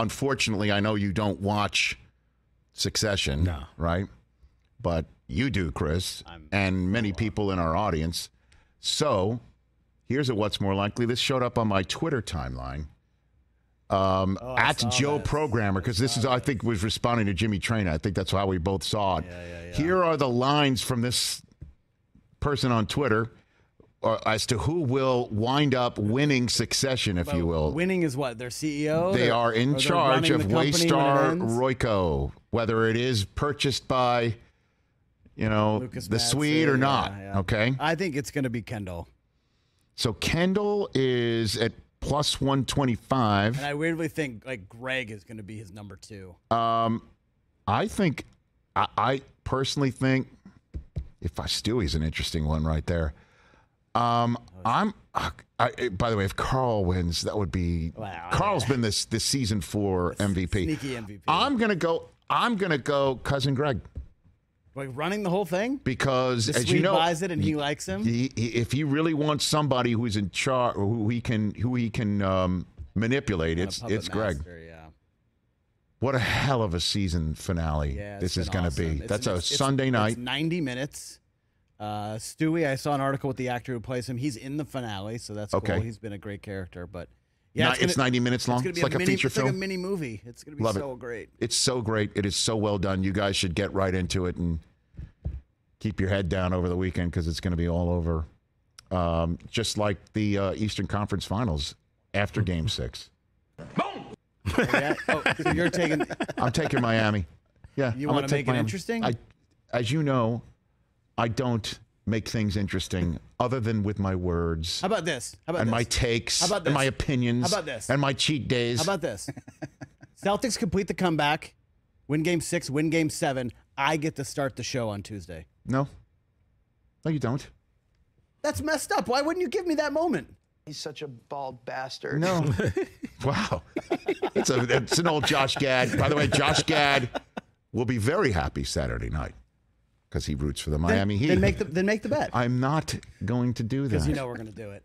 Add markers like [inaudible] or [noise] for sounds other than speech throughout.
unfortunately, I know you don't watch Succession, No. right? But you do, Chris, I'm- and many people in our audience. So here's a what's more likely. This showed up on my Twitter timeline. Um, Oh, at Joe this. Programmer, because this is, I think, was responding to Jimmy Traina. I think that's how we both saw it. Yeah, yeah, yeah. Here are the lines from this person on Twitter as to who will wind up winning Succession, if you will. Winning is what their CEO. They are in charge of the company when it Waystar? Royco, whether it is purchased by, you know, Lukas the Matsson, Swede or yeah, not. yeah. Okay. I think it's going to be Kendall, So Kendall is at plus 125. and I weirdly think like Greg is going to be his number two. Um, I think, I, I personally think, if I Stewy's an interesting one right there. Um, I'm. I, I, by the way, if Karl wins, that would be. Wow. Karl's been this this season four MVP. Sneaky MVP. I'm gonna go. I'm gonna go cousin Greg like running the whole thing. because, The as you know, buys it and he likes him. he, he, if he really wants somebody who's in charge, who he can who he can um, manipulate, it's it's Greg. master, Yeah. What a hell of a season finale Yeah, this is going to awesome. be. It's- That's a it's- Sunday night. It's 90 minutes. Uh, Stewy, I saw an article with the actor who plays him. He's in the finale, so that's Okay. cool. He's been a great character, but yeah, Ni- it's, gonna, it's 90 minutes long. It's, gonna It's be like a mini, feature it's like a mini movie. It's gonna be Love it. so great. It's so great. It is so well done. You guys should get right into it and keep your head down over the weekend because it's going to be all over. Um, just like the uh, Eastern Conference Finals after [laughs] Game Six. Yeah? Oh, so you're taking. I'm taking Miami. Yeah, You wanna gonna take make it Miami. interesting? I, as you know, I don't make things interesting other than with my words How about this? How about and this? my takes How about and my opinions. How about this? and my cheat days. How about this? Celtics complete the comeback, win game six, win game seven. I get to start the show on Tuesday. no, no, you don't. That's messed up. Why wouldn't you give me that moment? He's such a bald bastard. No. [laughs] wow. It's a it's an old Josh Gad. By the way, Josh Gad will be very happy Saturday night because he roots for the Miami Heat. Then make the then make the bet I'm not going to do that. because you know we're gonna do it.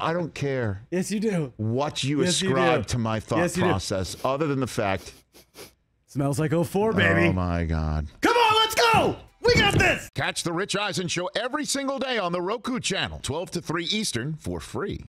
I don't care Yes, you do. what you Yes, you ascribe do. to my thought Yes, you do. process, other than the fact. Smells like 04, baby. Oh my God. Come on, let's go. We got this. Catch the Rich Eisen show every single day on the Roku channel, 12 to 3 Eastern, for free.